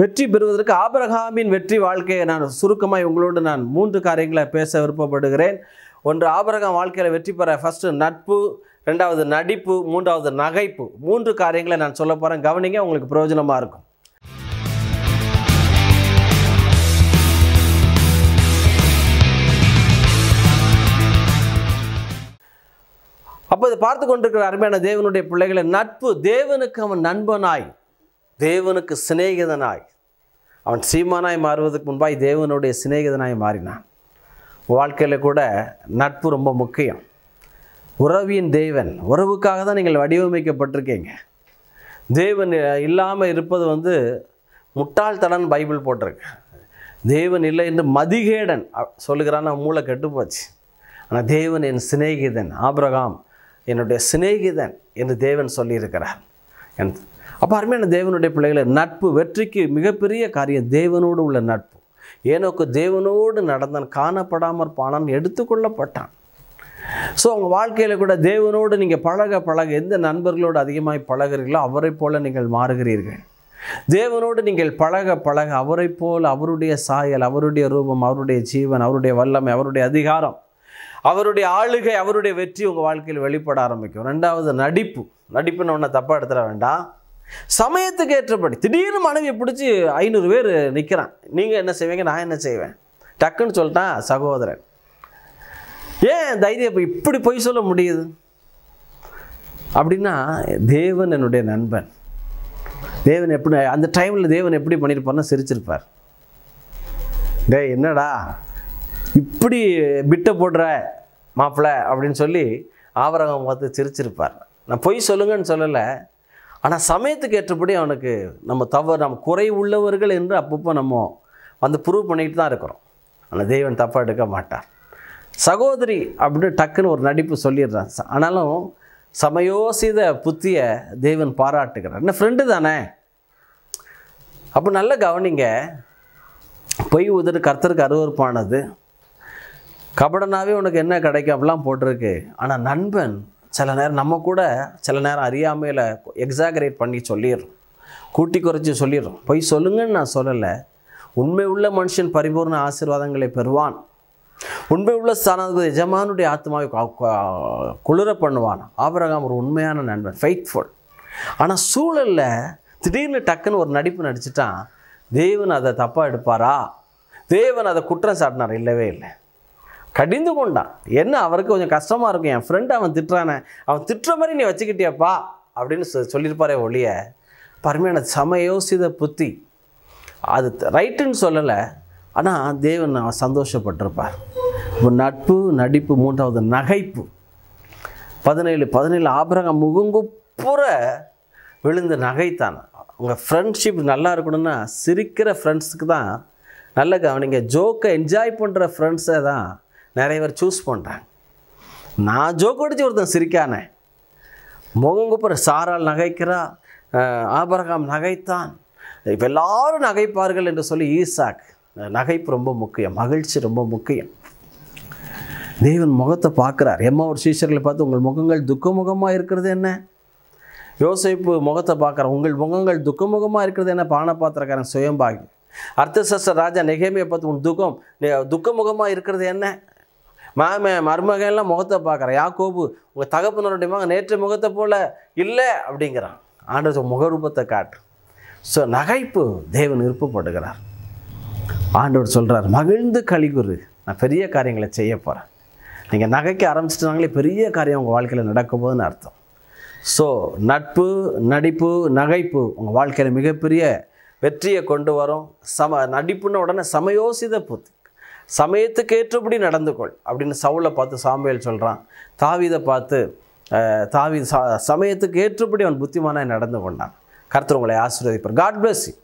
வெற்றி பெறுவதற்கு ஆபரகாமின் வெற்றி வாழ்க்கையை நான் சுருக்கமாக உங்களோடு நான் மூன்று காரியங்களை பேச விருப்பப்படுகிறேன். ஒன்று ஆபரகம் வாழ்க்கையில் வெற்றி பெற ஃபஸ்ட்டு நட்பு ரெண்டாவது நடிப்பு மூன்றாவது நகைப்பு. மூன்று காரியங்களை நான் சொல்ல போகிறேன் கவனிங்க உங்களுக்கு பிரயோஜனமாக இருக்கும். அப்போ இதை பார்த்து கொண்டிருக்கிற அருமையான தேவனுடைய பிள்ளைகளை நட்பு தேவனுக்கு அவன் நண்பனாய். தேவனுக்கு சிநேகிதனாய். அவன் சீமானாய் மாறுவதற்கு முன்பாய் தேவனுடைய சிநேகிதனாய் மாறினான் வாழ்க்கையில் கூட நட்பு ரொம்ப முக்கியம். உறவின் தேவன். உறவுக்காக தான் நீங்கள் வடிவமைக்கப்பட்டிருக்கீங்க. தேவன் இல்லாமல் இருப்பது வந்து முட்டாள்தடன் பைபிள் போட்டிருக்கு. தேவன் இல்லை என்று மதிகேடன் அ- அவன் மூளை கெட்டு போச்சு. ஆனால் தேவன் என் சிநேகிதன். ஆபிரகாம் என்னுடைய சிநேகிதன் என்று தேவன் சொல்லியிருக்கிறார். என் அப்போ அருமையான தேவனுடைய பிள்ளைகளை நட்பு வெற்றிக்கு மிகப்பெரிய காரியம் தேவனோடு உள்ள நட்பு. ஏனோக்கு தேவனோடு நடந்தான் காணப்படாமற் பானான் எடுத்துக்கொள்ளப்பட்டான். ஸோ உங்கள் வாழ்க்கையில் கூட தேவனோடு நீங்கள் பழக பழக எந்த நண்பர்களோடு அதிகமாய் பழகுறீர்களோ அவரைப் போல நீங்கள் மாறுகிறீர்கள். தேவனோடு நீங்கள் பழக பழக அவரைப் போல் அவருடைய சாயல் அவருடைய ரூபம் அவருடைய ஜீவன் அவருடைய வல்லமை அவருடைய அதிகாரம் அவருடைய ஆளுகை அவருடைய வெற்றி உங்கள் வாழ்க்கையில் வெளிப்பட ஆரம்பிக்கும். ரெண்டாவது நடிப்பு. நடிப்புன்னு ஒன்று தப்பாக எடுத்துட வேண்டாம். சமயத்துக்கு ஏற்றபடி திடீர்னு மனைவியை பிடிச்சி ஐநூறு பேர் நிற்கிறான் நீங்கள் என்ன செய்வீங்க? நான் என்ன செய்வேன்? டக்குன்னு சொல்லிட்டான் சகோதரன். ஏன் தைரியம் இப்போ இப்படி பொய் சொல்ல முடியுது? அப்படின்னா தேவன் என்னுடைய நண்பன். தேவன் எப்படி அந்த டைமில் தேவன் எப்படி பண்ணியிருப்பார்னா சிரிச்சிருப்பார். டேய் என்னடா? இப்படி பிட்டை போடுற மாப்பிள்ளை அப்படின்னு சொல்லி ஆவரகம் பார்த்து சிரிச்சிருப்பார். நான் பொய் சொல்லுங்கன்னு சொல்லலை. ஆனால் சமயத்துக்கு ஏற்றபடி அவனுக்கு நம்ம தவறு நம்ம குறை உள்ளவர்கள் என்று அப்பப்போ நம்ம வந்து ப்ரூவ் பண்ணிட்டு தான் இருக்கிறோம். ஆனால் தேவன் தப்பாக எடுக்க மாட்டார். சகோதரி அப்படின்னு டக்குன்னு ஒரு நடிப்பு சொல்லிடுறான். ஆனாலும் சமயோசித புத்தியை தேவன் பாராட்டுகிறார். என்ன ஃப்ரெண்டு தானே? அப்போ நல்ல கவனிங்க. பொய் உதடு கர்த்தருக்கு அருவருப்பானது. கபடனாவே உனக்கு என்ன கிடைக்கும்? அப்படிலாம் போட்டிருக்கு. ஆனால் நண்பன் சில நேரம் நம்ம கூட சில நேரம் அறியாமையில் எக்ஸாகரேட் பண்ணி சொல்லிடுறோம். கூட்டி குறைச்சி சொல்லிடுறோம். போய் சொல்லுங்கன்னு நான் சொல்லலை. உண்மை உள்ள மனுஷன் பரிபூர்ண ஆசீர்வாதங்களை பெறுவான். உண்மை உள்ள ஸ்தானாதிபதி எஜமானுடைய ஆத்மாவை குளிர பண்ணுவான். ஆபரகம் ஒரு உண்மையான நண்பன் ஃபெய்த்ஃபுல் ஆனால் சூழலில் திடீர்னு டக்குன்னு ஒரு நடிப்பு நடிச்சிட்டான். தேவன் அதை தப்பாக எடுப்பாரா? தேவன் அதை குற்றம் சாட்டினார்? இல்லவே இல்லை. கடிந்து கொண்டான். என்ன அவருக்கு கொஞ்சம் கஷ்டமாக இருக்கும். என் ஃப்ரெண்டு அவன் திட்டுறானே. அவன் திட்டுற மாதிரி நீ வச்சுக்கிட்டியாப்பா அப்படின்னு சொ- சொல்லியிருப்பாரே ஒழிய பருமையான சமயோசித புத்தி. அது ரைட்டுன்னு சொல்லலை. ஆனால் தேவன் அவன் சந்தோஷப்பட்டிருப்பார். இப்போ நட்பு நடிப்பு மூன்றாவது நகைப்பு. பதினேழு பதினேழு ஆபிரகாம் முகங்குப்புற விழுந்து நகைத்தான். உங்கள் ஃப்ரெண்ட்ஷிப் நல்லா இருக்கணும்னா சிரிக்கிற ஃப்ரெண்ட்ஸுக்கு தான் நல்ல கவனிங்க. ஜோக்கை என்ஜாய் பண்ணுற ஃப்ரெண்ட்ஸை தான் நிறைய பேர் சூஸ் பண்ணுறாங்க நான் ஜோக் அடித்து ஒருத்தன் சிரிக்கானே. முகங்குப்புற சாரால் நகைக்கிறா ஆபரகாம் நகைத்தான். இப்போ எல்லாரும் நகைப்பார்கள் என்று சொல்லி ஈசாக் நகைப்பு ரொம்ப முக்கியம் மகிழ்ச்சி ரொம்ப முக்கியம். தேவன் முகத்தை பார்க்குறார். எம்மா ஒரு சீஷர்களை பார்த்து உங்கள் முகங்கள் துக்கமுகமாக இருக்கிறது என்ன? யோசிப்பு முகத்தை பார்க்குற உங்கள் முகங்கள் துக்கமுகமாக இருக்கிறது என்ன? பானபாத்திரக்காரன் சுயம்பாகி. அர்த்தசஸ்த ராஜா நெகேமியை பார்த்து உன் துக்கம் துக்கமுகமாக இருக்கிறது என்ன? மாமே மருமகன்லாம் முகத்தை பார்க்குறான் யாக்கோபு உங்கள் தகப்பனருடைய மகன் நேற்று முகத்தை போல் இல்லை அப்படிங்கிறான். ஆண்டவர் முகரூபத்தை காட்டு. ஸோ நகைப்பு தேவன் விருப்பப்படுகிறார். ஆண்டவர் சொல்கிறார் மகிழ்ந்து கலிகுரு நான் பெரிய காரியங்களை செய்ய போகிறேன் நீங்கள் நகைக்க ஆரம்பிச்சிட்டாங்களே பெரிய காரியம் உங்கள் வாழ்க்கையில் நடக்க போகுதுன்னு அர்த்தம். ஸோ நட்பு நடிப்பு நகைப்பு உங்கள் வாழ்க்கையில் மிகப்பெரிய வெற்றியை கொண்டு வரும். சம நடிப்புன்னு உடனே சமயோசித புத்தி. சமயத்துக்கு ஏற்றபடி நடந்து கொள் அப்படின்னு சவுலை பார்த்து சாம்பேல் சொல்கிறான் தாவீதை பார்த்து தாவி ச சமயத்துக்கு ஏற்றபடி அவன் புத்திமானாய் நடந்து கொண்டான். கர்த்தர் உங்களை ஆசீர்வதிப்பார். God bless you